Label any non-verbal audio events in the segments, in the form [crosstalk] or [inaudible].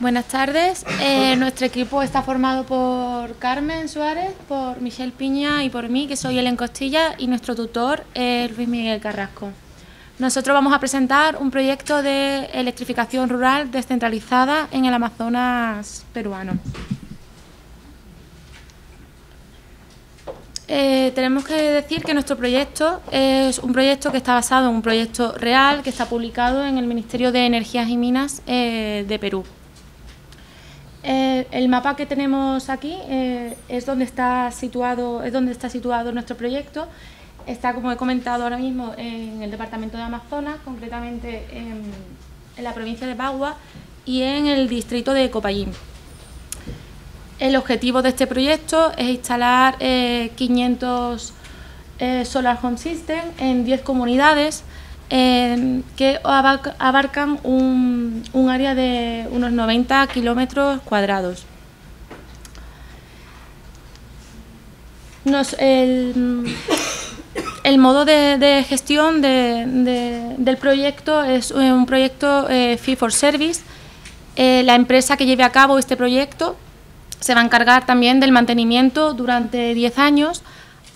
Buenas tardes. Eh, nuestro equipo está formado por Carmen Suárez, por Michelle Piña y por mí, que soy Ellen Costilla, y nuestro tutor Luis Miguel Carrasco. Nosotros vamos a presentar un proyecto de electrificación rural descentralizada en el Amazonas peruano. Eh, tenemos que decir que nuestro proyecto es un proyecto que está basado en un proyecto real que está publicado en el Ministerio de Energías y Minas eh, de Perú. Eh, el mapa que tenemos aquí es donde está situado, es donde está situado nuestro proyecto. Está, como he comentado ahora mismo, en el departamento de Amazonas, concretamente en, la provincia de Bagua y en el distrito de Copayín. El objetivo de este proyecto es instalar 500 eh, eh, Solar Home System en 10 comunidades que abarcan un, área de unos 90 kilómetros cuadrados. el, modo de, gestión del proyecto es un proyecto eh, Fee for Service. la empresa que lleve a cabo este proyecto se va a encargar también del mantenimiento durante 10 años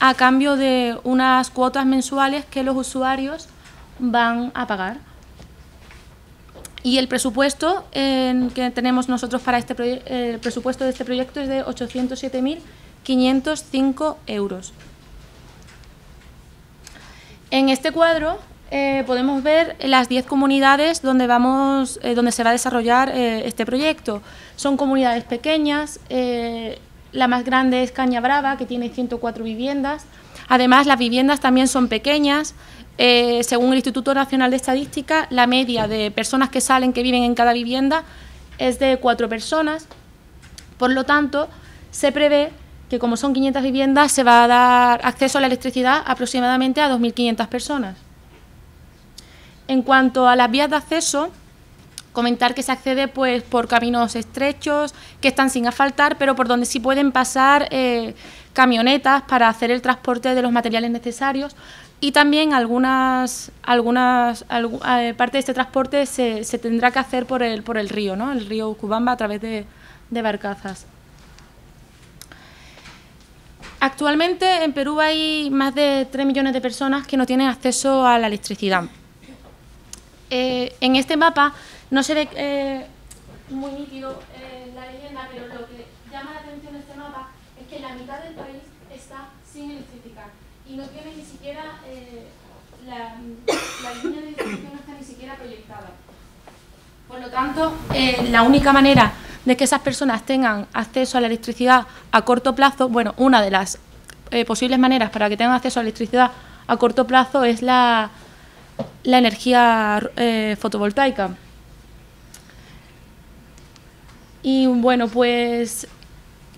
a cambio de unas cuotas mensuales que los usuarios van a pagar. Y el presupuesto que tenemos nosotros para este presupuesto de este proyecto es de 807.505 euros. En este cuadro eh, podemos ver las 10 comunidades donde, vamos, eh, donde se va a desarrollar eh, este proyecto. Son comunidades pequeñas, la más grande es Caña Brava, que tiene 104 viviendas. Además, las viviendas también son pequeñas. según el Instituto Nacional de Estadística, la media de personas que salen, que viven en cada vivienda, es de 4 personas. Por lo tanto, se prevé que como son 500 viviendas, se va a dar acceso a la electricidad aproximadamente a 2.500 personas. En cuanto a las vías de acceso, comentar que se accede pues por caminos estrechos que están sin asfaltar, pero por donde sí pueden pasar eh, camionetas para hacer el transporte de los materiales necesarios y también algunas algunas eh, parte de este transporte se, tendrá que hacer por el por el río, ¿no? El río Cubamba a través de, de barcazas. Actualmente en Perú hay más de 3 millones de personas que no tienen acceso a la electricidad. Eh, en este mapa no se ve eh, muy nítido eh, la leyenda, pero lo que llama la atención de este mapa es que la mitad del país está sin electrificar y no tiene ni siquiera la, línea de distribución no está ni siquiera proyectada. Por lo tanto, la única manera de que esas personas tengan acceso a la electricidad a corto plazo, bueno, una de las posibles maneras para que tengan acceso a la electricidad a corto plazo es la la energía eh, fotovoltaica. Y bueno, pues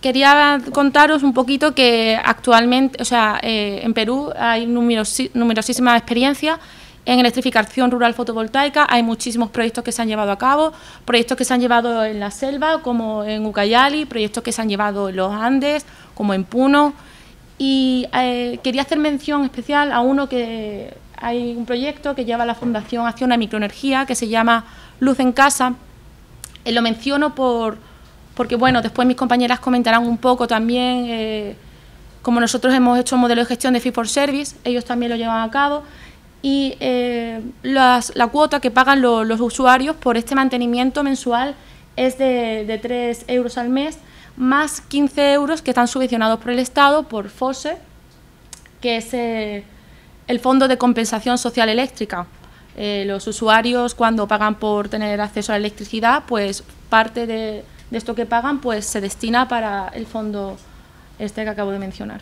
quería contaros un poquito que actualmente, o sea, eh, en Perú hay numerosísimas experiencias en electrificación rural fotovoltaica, hay muchísimos proyectos que se han llevado a cabo, proyectos que se han llevado en la selva, como en Ucayali, proyectos que se han llevado en los Andes, como en Puno, y eh, quería hacer mención especial a uno que hay un proyecto que lleva la Fundación Acción a Microenergía que se llama Luz en Casa. Eh, lo menciono por, porque, bueno, después mis compañeras comentarán un poco también, eh, como nosotros hemos hecho un modelo de gestión de Fee for Service, ellos también lo llevan a cabo, y eh, la cuota que pagan los usuarios por este mantenimiento mensual es de, de 3 euros al mes, más 15 euros que están subvencionados por el Estado, por FOSE, que es el Fondo de Compensación Social Eléctrica. Eh, los usuarios cuando pagan por tener acceso a la electricidad, pues parte de, esto que pagan pues se destina para el fondo este que acabo de mencionar.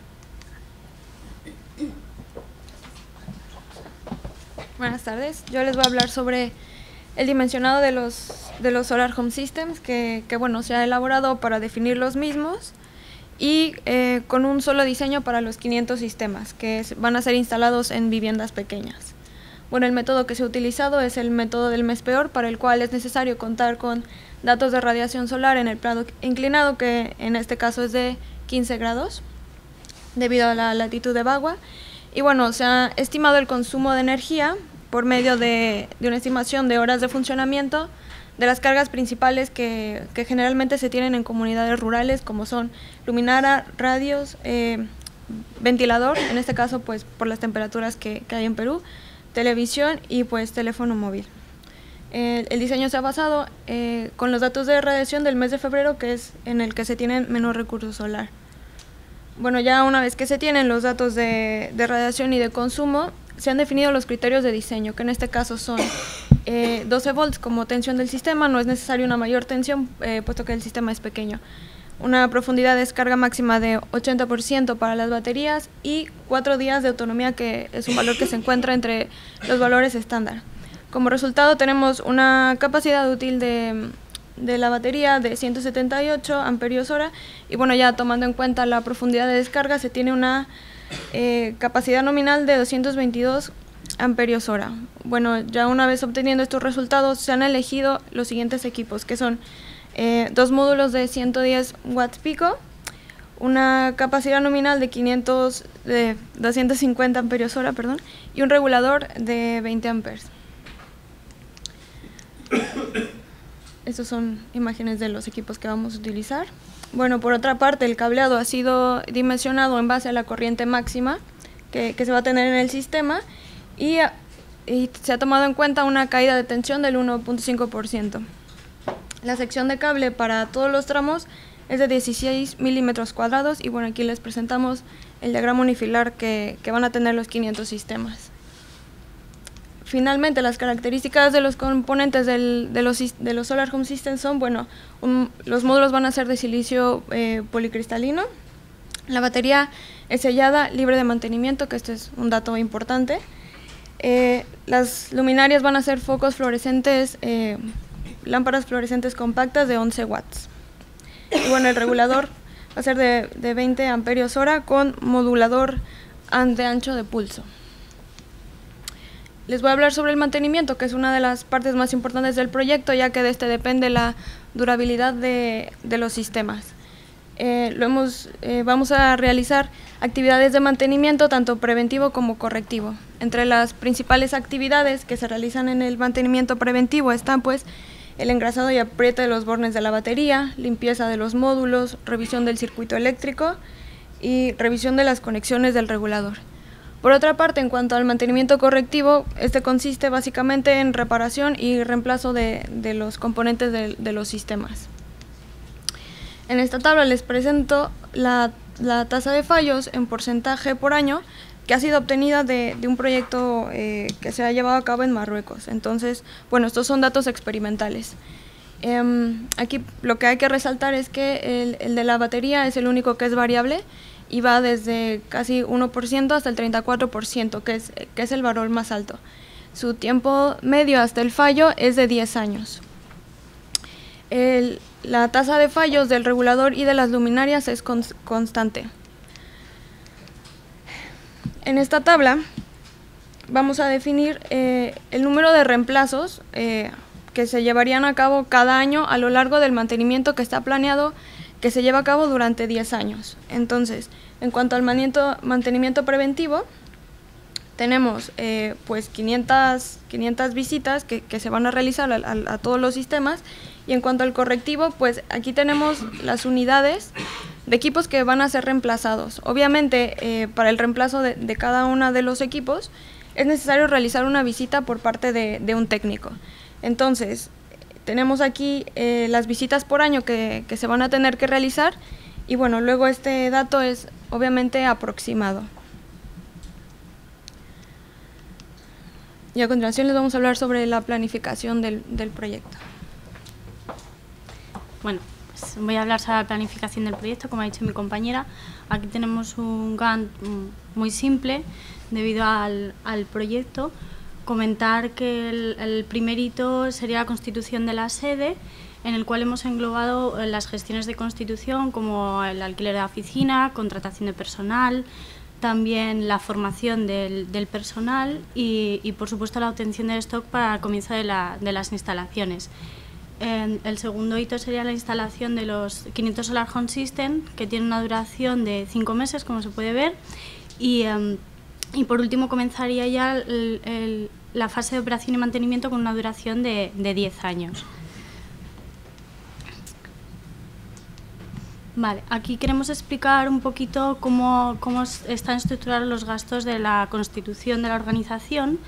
Buenas tardes. Yo les voy a hablar sobre el dimensionado de los, de los Solar Home Systems, que, que bueno, se ha elaborado para definir los mismos y eh, con un solo diseño para los 500 sistemas que van a ser instalados en viviendas pequeñas. Bueno, el método que se ha utilizado es el método del mes peor, para el cual es necesario contar con datos de radiación solar en el plano inclinado, que en este caso es de 15 grados, debido a la latitud de Bagua, Y bueno, se ha estimado el consumo de energía por medio de, una estimación de horas de funcionamiento de las cargas principales que, generalmente se tienen en comunidades rurales, como son luminaria, radios, eh, ventilador, en este caso pues por las temperaturas que, hay en Perú, televisión y pues teléfono móvil. el diseño se ha basado eh, con los datos de radiación del mes de febrero, que es en el que se tienen menos recursos solar. Bueno, ya una vez que se tienen los datos de, radiación y de consumo, se han definido los criterios de diseño, que en este caso son 12 eh, volts como tensión del sistema, no es necesaria una mayor tensión, eh, puesto que el sistema es pequeño. Una profundidad de descarga máxima de 80% para las baterías y 4 días de autonomía, que es un valor que se encuentra entre los valores estándar. Como resultado tenemos una capacidad útil de de la batería de 178 amperios hora y bueno ya tomando en cuenta la profundidad de descarga se tiene una eh, capacidad nominal de 222 amperios hora. Bueno, ya una vez obteniendo estos resultados se han elegido los siguientes equipos que son eh, dos módulos de 110 watts pico, una capacidad nominal de 500 de 250 amperios hora, perdón, y un regulador de 20 amperes. [coughs] Estas son imágenes de los equipos que vamos a utilizar. Bueno, por otra parte, el cableado ha sido dimensionado en base a la corriente máxima que, se va a tener en el sistema y, y, se ha tomado en cuenta una caída de tensión del 1.5%. La sección de cable para todos los tramos es de 16 milímetros cuadrados y bueno, aquí les presentamos el diagrama unifilar que, que van a tener los 500 sistemas. Finalmente, las características de los componentes de, los, de los Solar Home Systems son, bueno, los módulos van a ser de silicio eh, policristalino, la batería es sellada, libre de mantenimiento, que este es un dato importante. Eh, las luminarias van a ser focos fluorescentes, eh, lámparas fluorescentes compactas de 11 watts. Y bueno, el regulador va a ser de, de 20 amperios hora con modulador de ancho de pulso les voy a hablar sobre el mantenimiento, que es una de las partes más importantes del proyecto, ya que de este depende la durabilidad de, los sistemas. Eh, lo hemos, eh, vamos a realizar actividades de mantenimiento tanto preventivo como correctivo. Entre las principales actividades que se realizan en el mantenimiento preventivo están pues el engrasado y apriete de los bornes de la batería, limpieza de los módulos, revisión del circuito eléctrico y revisión de las conexiones del regulador. Por otra parte, en cuanto al mantenimiento correctivo, este consiste básicamente en reparación y reemplazo de, los componentes de, los sistemas. En esta tabla les presento la, tasa de fallos en porcentaje por año que ha sido obtenida de, un proyecto eh, que se ha llevado a cabo en Marruecos. Entonces, bueno, estos son datos experimentales. Em, aquí lo que hay que resaltar es que el, el de la batería es el único que es variable y va desde casi 1% hasta el 34%, que es, que es el valor más alto. Su tiempo medio hasta el fallo es de 10 años. La tasa de fallos del regulador y de las luminarias es constante. En esta tabla vamos a definir eh, el número de reemplazos eh, que se llevarían a cabo cada año a lo largo del mantenimiento que está planeado que se lleva a cabo durante 10 años. Entonces, en cuanto al mantenimiento preventivo, tenemos eh, pues 500, 500 visitas que, se van a realizar a, todos los sistemas y en cuanto al correctivo, pues aquí tenemos las unidades de equipos que van a ser reemplazados. Obviamente, eh, para el reemplazo de, cada uno de los equipos es necesario realizar una visita por parte de, de un técnico. Entonces, tenemos aquí eh, las visitas por año que, se van a tener que realizar y bueno, luego este dato es obviamente aproximado. Y a continuación les vamos a hablar sobre la planificación del, proyecto. Bueno, pues voy a hablar sobre la planificación del proyecto, como ha dicho mi compañera. Aquí tenemos un Gantt muy simple debido al, proyecto comentar que el, primer hito sería la constitución de la sede, en el cual hemos englobado eh, las gestiones de constitución como el alquiler de oficina, contratación de personal, también la formación del, personal y, por supuesto, la obtención del stock para el comienzo de, las instalaciones. El segundo hito sería la instalación de los 500 Solar Home System, que tiene una duración de cinco meses, como se puede ver, y em, por último comenzaría ya la fase de operación y mantenimiento con una duración de, de 10 años. Vale, aquí queremos explicar un poquito cómo, cómo están estructurados los gastos de la constitución de la organización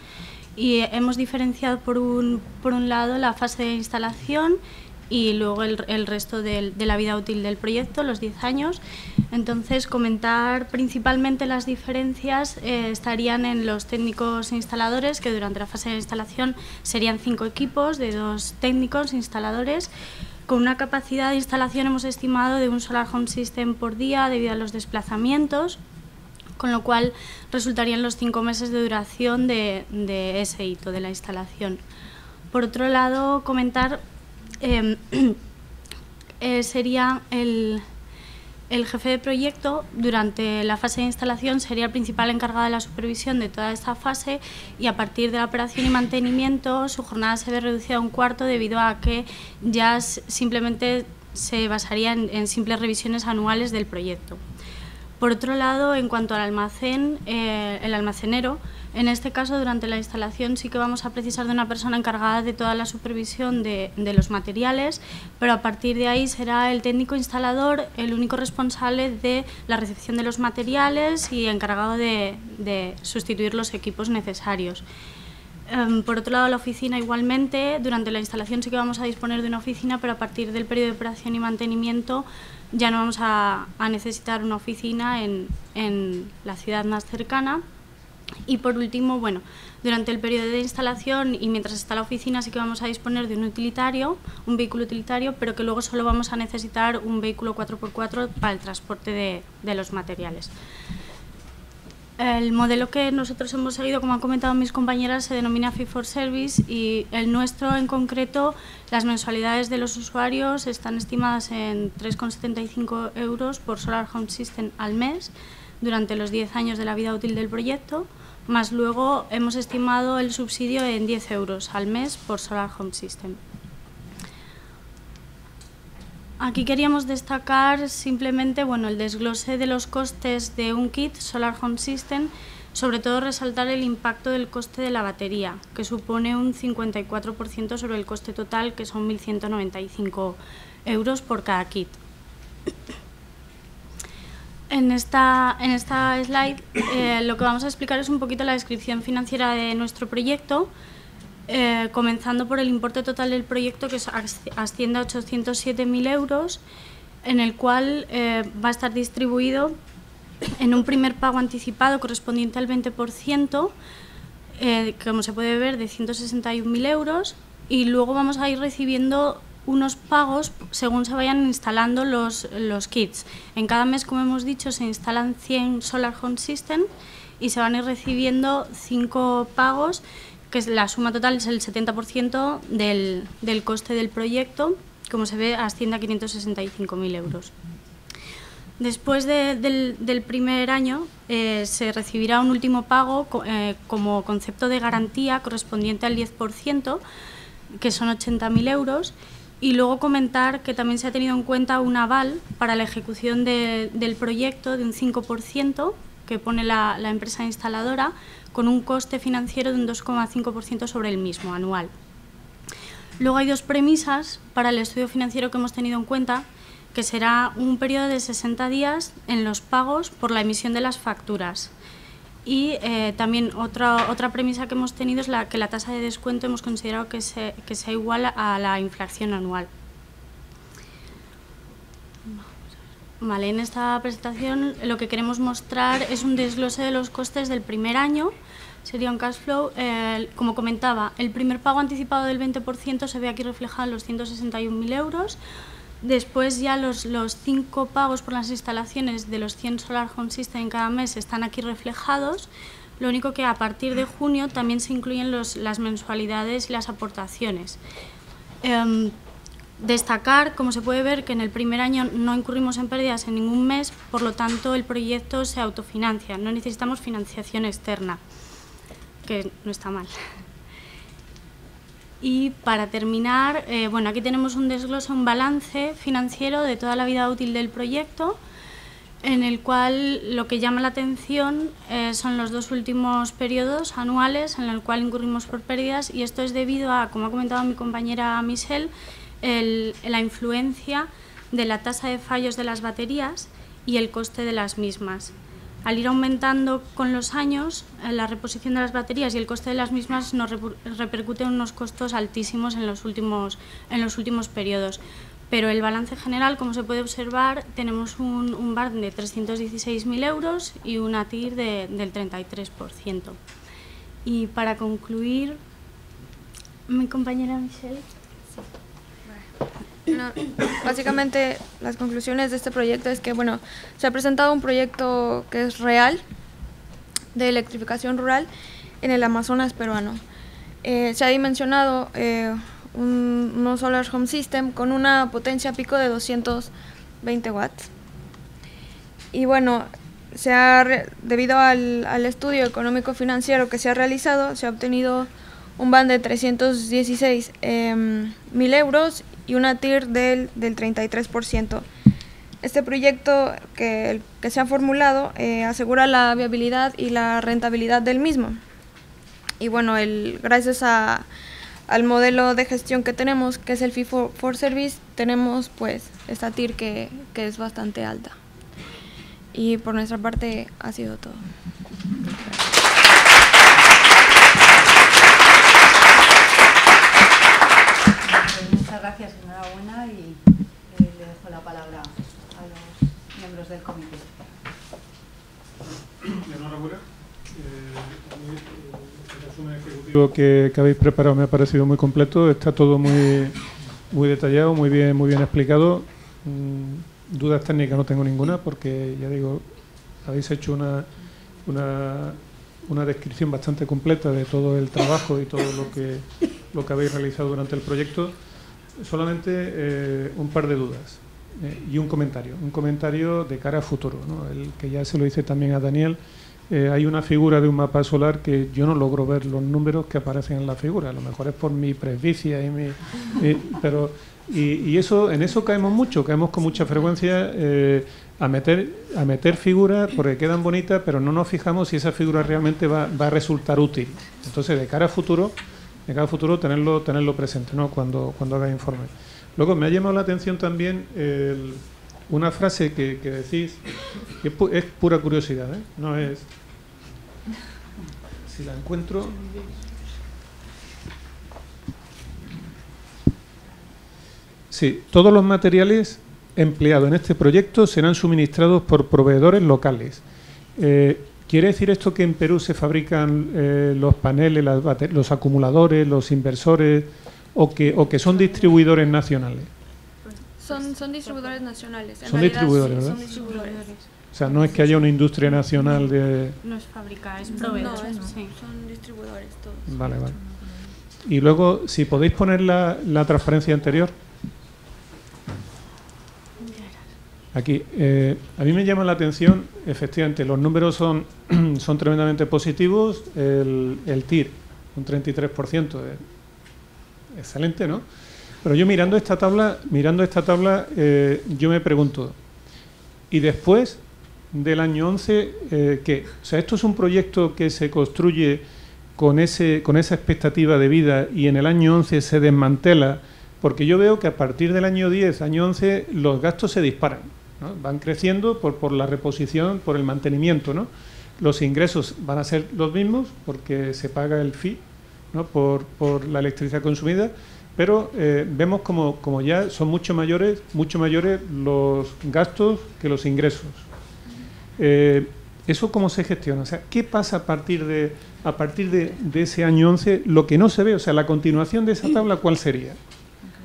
y hemos diferenciado por un, por un lado la fase de instalación y luego el, el resto de la vida útil del proyecto, los 10 años. Entonces, comentar principalmente las diferencias eh, estarían en los técnicos instaladores, que durante la fase de instalación serían cinco equipos de dos técnicos instaladores con una capacidad de instalación hemos estimado de un Solar Home System por día debido a los desplazamientos, con lo cual resultarían los cinco meses de duración de, ese hito de la instalación. Por otro lado, comentar em, [clears throat] eh, sería el, el jefe de proyecto durante la fase de instalación sería el principal encargado de la supervisión de toda esta fase y a partir de la operación y mantenimiento su jornada se ve reducida a un cuarto debido a que ya simplemente se basaría en, simples revisiones anuales del proyecto. Por otro lado, en cuanto al almacén, eh, el almacenero en este caso, durante la instalación sí que vamos a precisar de una persona encargada de toda la supervisión de, los materiales, pero a partir de ahí será el técnico instalador el único responsable de la recepción de los materiales y encargado de, sustituir los equipos necesarios. Em, por otro lado, la oficina igualmente, durante la instalación sí que vamos a disponer de una oficina, pero a partir del periodo de operación y mantenimiento ya no vamos a, necesitar una oficina en la ciudad más cercana y por último, bueno, durante el periodo de instalación y mientras está la oficina sí que vamos a disponer de un utilitario, un vehículo utilitario, pero que luego solo vamos a necesitar un vehículo 4x4 para el transporte de, de los materiales. El modelo que nosotros hemos seguido, como han comentado mis compañeras, se denomina Fee for Service y el nuestro en concreto, las mensualidades de los usuarios están estimadas en 3,75 euros por Solar Home System al mes durante los 10 años de la vida útil del proyecto, más luego hemos estimado el subsidio en 10 euros al mes por Solar Home System. Aquí queríamos destacar simplemente bueno, el desglose de los costes de un kit Solar Home System, sobre todo resaltar el impacto del coste de la batería, que supone un 54% sobre el coste total, que son 1.195 euros por cada kit. En esta, en esta slide eh, lo que vamos a explicar es un poquito la descripción financiera de nuestro proyecto, eh, comenzando por el importe total del proyecto que asciende a 807.000 euros, en el cual eh, va a estar distribuido en un primer pago anticipado correspondiente al 20%, como se puede ver, de 161.000 euros, y luego vamos a ir recibiendo unos pagos según se vayan instalando los, los kits. En cada mes, como hemos dicho, se instalan 100 Solar Home System y se van a ir recibiendo 5 pagos, que la suma total es el 70% del, del coste del proyecto, como se ve, asciende a 565.000 euros. Después del, del, primer año eh, se recibirá un último pago eh, como concepto de garantía correspondiente al 10%, que son 80.000 euros, y luego comentar que también se ha tenido en cuenta un aval para la ejecución del proyecto de un 5% que pone la, empresa instaladora con un coste financiero de un 2,5% sobre el mismo anual. Luego hay dos premisas para el estudio financiero que hemos tenido en cuenta, que será un periodo de 60 días en los pagos por la emisión de las facturas. Y eh, también otra, otra premisa que hemos tenido es la que la tasa de descuento hemos considerado que, que sea igual a la inflación anual. Vale, en esta presentación lo que queremos mostrar es un desglose de los costes del primer año. Sería un cash flow. como comentaba, el primer pago anticipado del 20% se ve aquí reflejado en los 161.000 euros. Después ya los, los cinco pagos por las instalaciones de los 100 Solar Home System en cada mes están aquí reflejados. Lo único que a partir de junio también se incluyen las mensualidades y las aportaciones. Em, destacar, como se puede ver, que en el primer año no incurrimos en pérdidas en ningún mes, por lo tanto el proyecto se autofinancia, no necesitamos financiación externa, que no está mal. Y para terminar, eh, bueno, aquí tenemos un desglose, un balance financiero de toda la vida útil del proyecto. en el cual lo que llama la atención eh, son los dos últimos periodos anuales en el cual incurrimos por pérdidas y esto es debido a, como ha comentado mi compañera Michelle, la influencia de la tasa de fallos de las baterías y el coste de las mismas. Al ir aumentando con los años, eh, la reposición de las baterías y el coste de las mismas nos repercute en unos costos altísimos en los últimos, en los últimos periodos. Pero el balance general, como se puede observar, tenemos un, un BAR de 316.000 euros y una TIR del 33%. Y para concluir, mi compañera Michelle básicamente las conclusiones de este proyecto es que bueno, se ha presentado un proyecto que es real de electrificación rural en el Amazonas peruano. Eh, se ha dimensionado eh, un, unos Solar Home System con una potencia pico de 220 watts. Y bueno, se ha, debido al, al estudio económico financiero que se ha realizado, se ha obtenido un ban de 316 em, mil euros y una TIR del, del 33%. Este proyecto que, que se ha formulado eh, asegura la viabilidad y la rentabilidad del mismo. Y bueno, el, gracias a, al modelo de gestión que tenemos, que es el Fee for, for Service, tenemos pues esta TIR que, que es bastante alta. Y por nuestra parte ha sido todo. gracias, enhorabuena y eh, le dejo la palabra a los miembros del comité. Enhorabuena. Eh, el resumen ejecutivo que, que, habéis preparado me ha parecido muy completo, está todo muy, muy detallado, muy bien, muy bien explicado. Mm, dudas técnicas no tengo ninguna porque, ya digo, habéis hecho una, una, una descripción bastante completa de todo el trabajo y todo lo que, lo que habéis realizado durante el proyecto solamente eh, un par de dudas eh, y un comentario. Un comentario de cara a futuro, ¿no? el que ya se lo hice también a Daniel. Eh, hay una figura de un mapa solar que yo no logro ver los números que aparecen en la figura. A lo mejor es por mi presbicia y mi, pero y, eso en eso caemos mucho, caemos con mucha frecuencia a meter a meter figuras porque quedan bonitas, pero no nos fijamos si esa figura realmente va, va a resultar útil. Entonces, de cara a futuro de cada futuro tenerlo, tenerlo presente ¿no? cuando, cuando haga informe. Luego me ha llamado la atención también una frase que, decís, que es, pura curiosidad, ¿eh? no es... Si la encuentro... Sí, todos los materiales empleados en este proyecto serán suministrados por proveedores locales. Eh, ¿Quiere decir esto que en Perú se fabrican eh, los paneles, los acumuladores, los inversores o que, o que son distribuidores nacionales? Son, son distribuidores nacionales. son distribuidores, ¿verdad? Son distribuidores. O sea, no es que haya una industria nacional de... No es fábrica, es proveedor. No, son distribuidores todos. Vale, vale. Y luego, si podéis poner la, la transparencia anterior. Aquí, eh, a mí me llama la atención, efectivamente, los números son, [clears throat] son tremendamente positivos. El, el TIR, un 33%, excelente, ¿no? Pero yo mirando esta tabla, mirando esta tabla, eh, yo me pregunto, ¿y después del año 11 eh, qué? O sea, esto es un proyecto que se construye con, ese, con esa expectativa de vida y en el año 11 se desmantela, porque yo veo que a partir del año 10, año 11, los gastos se disparan van creciendo por, por, la reposición, por el mantenimiento. ¿no? Los ingresos van a ser los mismos porque se paga el fee ¿no? por, por la electricidad consumida, pero eh, vemos como, como, ya son mucho mayores, mucho mayores los gastos que los ingresos. Eh, ¿Eso cómo se gestiona? O sea, ¿qué pasa a partir, de, a partir de, ese año 11? Lo que no se ve, o sea, la continuación de esa tabla, ¿cuál sería?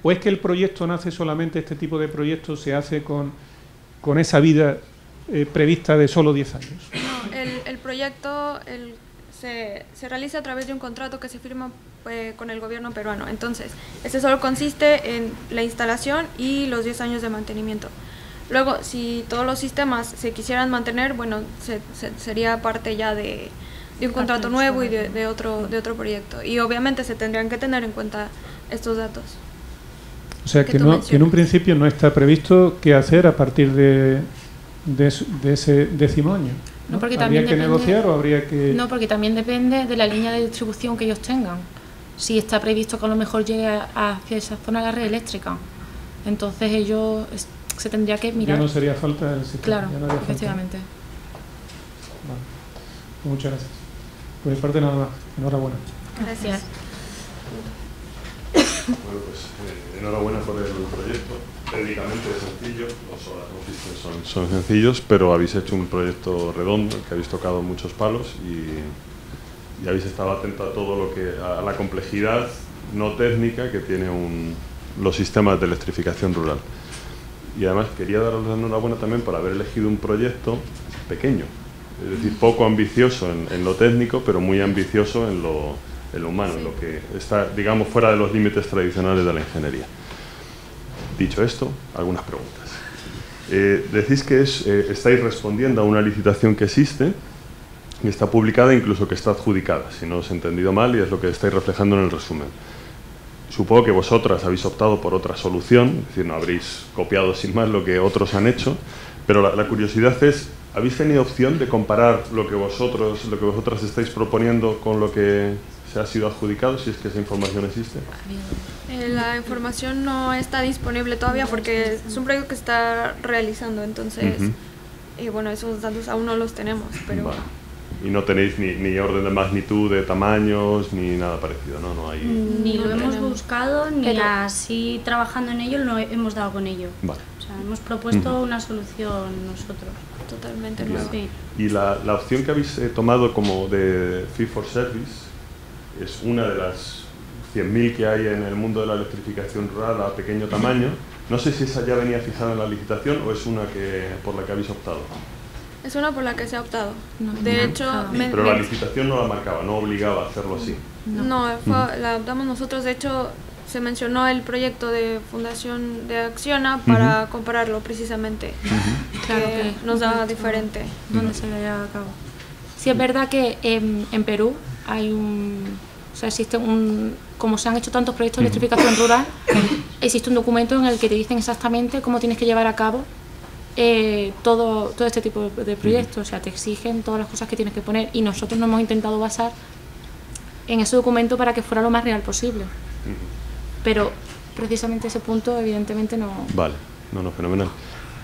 ¿O es que el proyecto nace solamente, este tipo de proyectos se hace con con esa vida eh, prevista de solo 10 años? No, el, el proyecto el, se, se, realiza a través de un contrato que se firma eh, con el gobierno peruano. Entonces, este solo consiste en la instalación y los 10 años de mantenimiento. Luego, si todos los sistemas se quisieran mantener, bueno, se, se, sería parte ya de, de un contrato nuevo y de, de, otro, de otro proyecto. Y obviamente se tendrían que tener en cuenta estos datos. O sea, que, no, que, en un principio no está previsto qué hacer a partir de, de, de ese décimo año. No, porque ¿Habría también que depende- negociar o habría que...? No, porque también depende de la línea de distribución que ellos tengan. Si está previsto que a lo mejor llegue hacia esa zona la red eléctrica. Entonces ellos es- se tendría que ya mirar. no sería falta el sistema. claro, ya no haría falta. efectivamente. Vale. Pues muchas gracias. Por mi parte nada más. Enhorabuena. Gracias. Bueno, pues eh, enhorabuena por el proyecto. Técnicamente es sencillo, los Solar son, son sencillos, pero habéis hecho un proyecto redondo, que habéis tocado muchos palos y, y habéis estado atento a todo lo que, a la complejidad no técnica que tiene un- los sistemas de electrificación rural. Y además quería daros la enhorabuena también por haber elegido un proyecto pequeño, es decir, poco ambicioso en, en lo técnico, pero muy ambicioso en lo, en lo humano, en lo que está, digamos, fuera de los límites tradicionales de la ingeniería. Dicho esto, algunas preguntas. Eh, decís que es, eh, estáis respondiendo a una licitación que existe, y está publicada, incluso que está adjudicada, si no os he entendido mal, y es lo que estáis reflejando en el resumen. Supongo que vosotras habéis optado por otra solución, es decir, no habréis copiado sin más lo que otros han hecho, pero la, la curiosidad es, ¿habéis tenido opción de comparar lo que vosotros, lo que vosotras estáis proponiendo con lo que se ha sido adjudicado, si es que esa información existe? Eh, la información no está disponible todavía porque es un proyecto que está realizando, entonces, Ujú. y bueno, esos datos aún no los tenemos, pero Vale. Y no tenéis ni, ni orden de magnitud de tamaños ni nada parecido, ¿no? No hay... Ni lo No hemos buscado, ni Pero- así trabajando en ello lo hemos dado con ello. Vale. O sea, hemos propuesto una solución nosotros. totalmente nuevo. Sí. Y la, la opción que habéis eh, tomado como de Fee for Service es una de las 100.000 que hay en el mundo de la electrificación rural a pequeño tamaño. No sé si esa ya venía fijada en la licitación o es una que por la que habéis optado. Es una por la que se ha optado. No, de no, hecho, ah. me- Pero la licitación no la marcaba, no obligaba a hacerlo así. No, fue- la adoptamos nosotros. De hecho, se mencionó el proyecto de Fundación de Acciona para compararlo precisamente. Claro que que nos da diferente. donde se lleva a cabo. Sí es verdad que en, en Perú hay un, o sea, existe un, como se han hecho tantos proyectos de electrificación rural, existe un documento en el que te dicen exactamente cómo tienes que llevar a cabo eh, todo, todo este tipo de, proyectos, o sea, te exigen todas las cosas que tienes que poner y nosotros nos hemos intentado basar en ese documento para que fuera lo más real posible. Pero precisamente ese punto evidentemente no... Vale, no, no, fenomenal.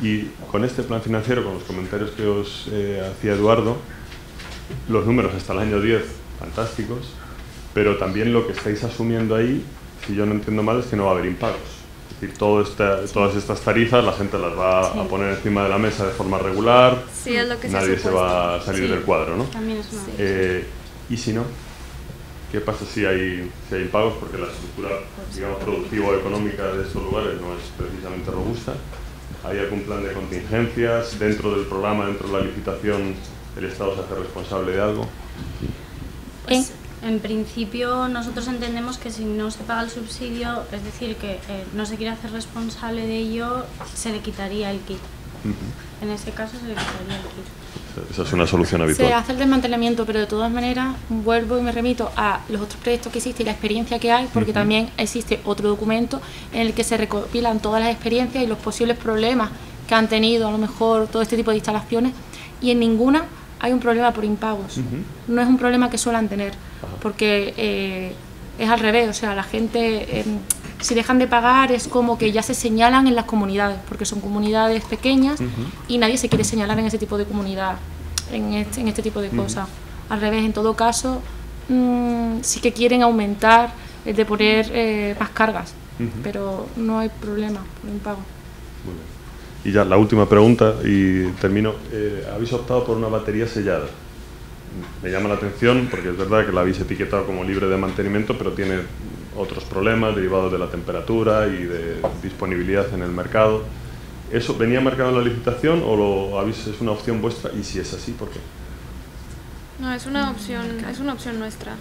Y con este plan financiero, con los comentarios que os eh, hacía Eduardo, los números hasta el año 10, fantásticos, pero también lo que estáis asumiendo ahí, si yo no entiendo mal, es que no va a haber impagos. Es decir, todo esta- todas estas tarifas la gente las va a poner encima de la mesa de forma regular, Sí, es lo que se nadie se supuesto. va a salir Sí. del cuadro, ¿no? También es una. Eh, ¿Y si no? ¿Qué pasa si hay, si hay impagos? Porque la estructura, digamos, productiva o económica de estos lugares no es precisamente robusta. ¿Hay algún plan de contingencias dentro del programa, dentro de la licitación? ¿El Estado se hace responsable de algo? Pues, en principio nosotros entendemos que si no se paga el subsidio, es decir, que eh, no se quiere hacer responsable de ello, se le quitaría el kit. En ese caso se le quitaría el kit. Esa es una solución Se habitual. hace el desmantelamiento, pero de todas maneras vuelvo y me remito a los otros proyectos que existen y la experiencia que hay, porque también existe otro documento en el que se recopilan todas las experiencias y los posibles problemas que han tenido a lo mejor todo este tipo de instalaciones y en ninguna hay un problema por impagos. No es un problema que suelen tener, porque eh, es al revés, o sea, la gente... eh, si dejan de pagar es como que ya se señalan en las comunidades, porque son comunidades pequeñas y nadie se quiere señalar en ese tipo de comunidad, en este, en este tipo de cosas. Al revés, en todo caso, mm, sí que quieren aumentar el de poner eh, más cargas, pero no hay problema por impago. Muy bien. Y ya la última pregunta y termino. Eh, habéis optado por una batería sellada. Me llama la atención porque es verdad que la habéis etiquetado como libre de mantenimiento, pero tiene otros problemas derivados de la temperatura y de disponibilidad en el mercado. ¿Eso venía marcado en la licitación o lo habéis, es una opción vuestra? Y si es así, ¿por qué? No, es una opción, es una opción nuestra,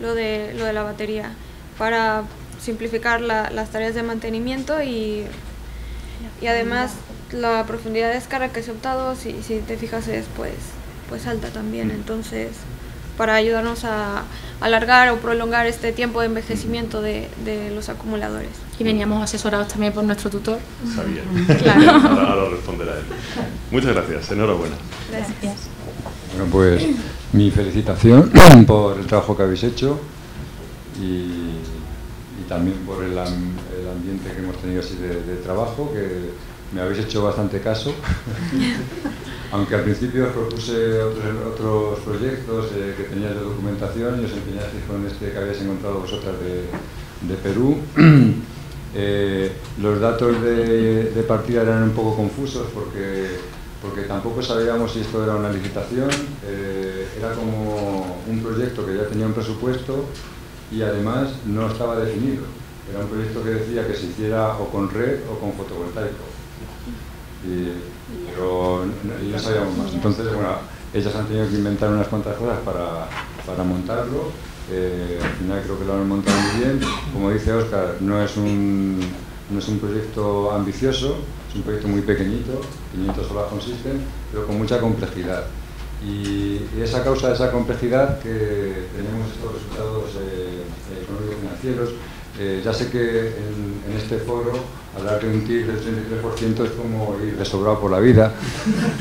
lo de, lo de la batería, para simplificar la- las tareas de mantenimiento y, y además la profundidad de descarga que se ha optado, si, si te fijas, es pues, pues alta también, entonces para ayudarnos a alargar o prolongar este tiempo de envejecimiento de, de los acumuladores. Y veníamos asesorados también por nuestro tutor. Sabía. [laughs] Claro. ahora, ahora responderá él. Muchas gracias. Enhorabuena. Gracias. Bueno, pues mi felicitación [clears throat] por el trabajo que habéis hecho y, y también por el, am- el ambiente que hemos tenido así de, de trabajo, que me habéis hecho bastante caso. [laughs] Aunque al principio os propuse otros, otros proyectos eh, que teníais de documentación y os empeñasteis con este que habéis encontrado vosotras de, de Perú. [clears throat] Eh, los datos de, de partida eran un poco confusos porque, porque tampoco sabíamos si esto era una licitación, eh, era como un proyecto que ya tenía un presupuesto y además no estaba definido. Era un proyecto que decía que se hiciera o con red o con fotovoltaico. Y- pero no, sabíamos más. Entonces, bueno, ellas han tenido que inventar unas cuantas cosas para, para montarlo. Eh, al final creo que lo han montado muy bien. Como dice Óscar, no es un, no es un proyecto ambicioso, es un proyecto muy pequeñito, 500 solar con system, pero con mucha complejidad. Y, y es a causa de esa complejidad que tenemos estos resultados eh, económicos financieros. Eh, ya sé que en, en este foro hablar de un TIC del 33% es como ir de sobrado por la vida,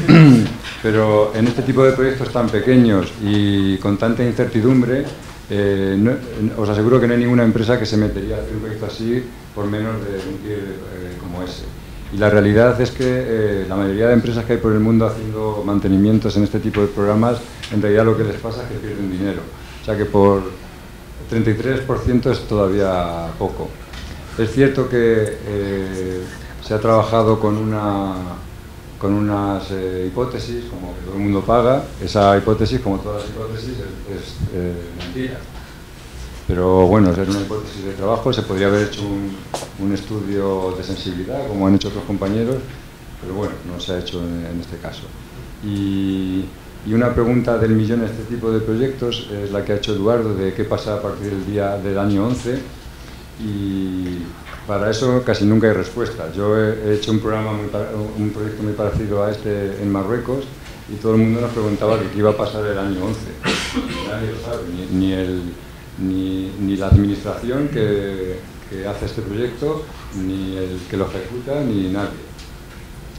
[clears throat] pero en este tipo de proyectos tan pequeños y con tanta incertidumbre, eh, no- os aseguro que no hay ninguna empresa que se metería a hacer un proyecto así por menos de un TIC eh, como ese. Y la realidad es que eh, la mayoría de empresas que hay por el mundo haciendo mantenimientos en este tipo de programas, en realidad lo que les pasa es que pierden dinero. O sea que por 33% es todavía poco. Es cierto que eh, se ha trabajado con, una, con unas eh, hipótesis, como que todo el mundo paga. Esa hipótesis, como todas las hipótesis, es, eh, mentira. Pero bueno, es una hipótesis de trabajo, se podría haber hecho un, un estudio de sensibilidad, como han hecho otros compañeros, pero bueno, no se ha hecho en, en este caso. Y, y una pregunta del millón en este tipo de proyectos es la que ha hecho Eduardo, de qué pasa a partir del día del año 11, y para eso casi nunca hay respuesta. Yo he, he hecho un programa, un proyecto muy parecido a este en Marruecos, y todo el mundo nos preguntaba qué iba a pasar el año 11. Nadie lo sabe, ni, el, ni la administración que, que hace este proyecto, ni el que lo ejecuta, ni nadie.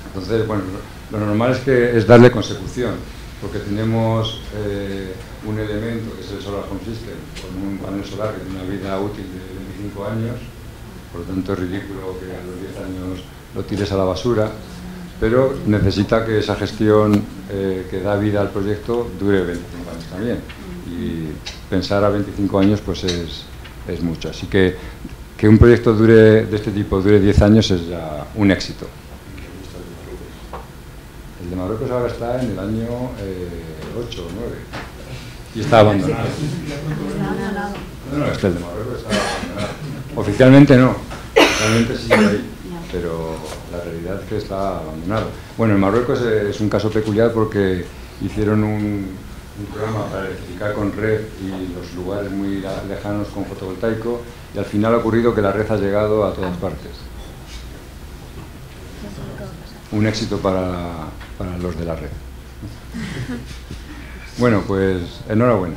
Entonces, bueno, lo normal es que es darle consecución, porque tenemos eh, un elemento que es el Solar Home System, con un panel solar que tiene una vida útil de 25 años, por lo tanto es ridículo que a los 10 años lo tires a la basura, pero necesita que esa gestión eh, que da vida al proyecto dure 25 años también. Y pensar a 25 años pues es, es mucho. Así que que un proyecto dure de este tipo dure 10 años es ya un éxito. El de Marruecos ahora está en el año eh, 8 o 9 y está abandonado. No, no, este el de Marruecos está abandonado. Oficialmente no, oficialmente sigue ahí, pero la realidad es que está abandonado. Bueno, en Marruecos es un caso peculiar porque hicieron un, un programa para electrificar con red y los lugares muy lejanos con fotovoltaico y al final ha ocurrido que la red ha llegado a todas partes. Un éxito para, para los de la red. Bueno, pues enhorabuena.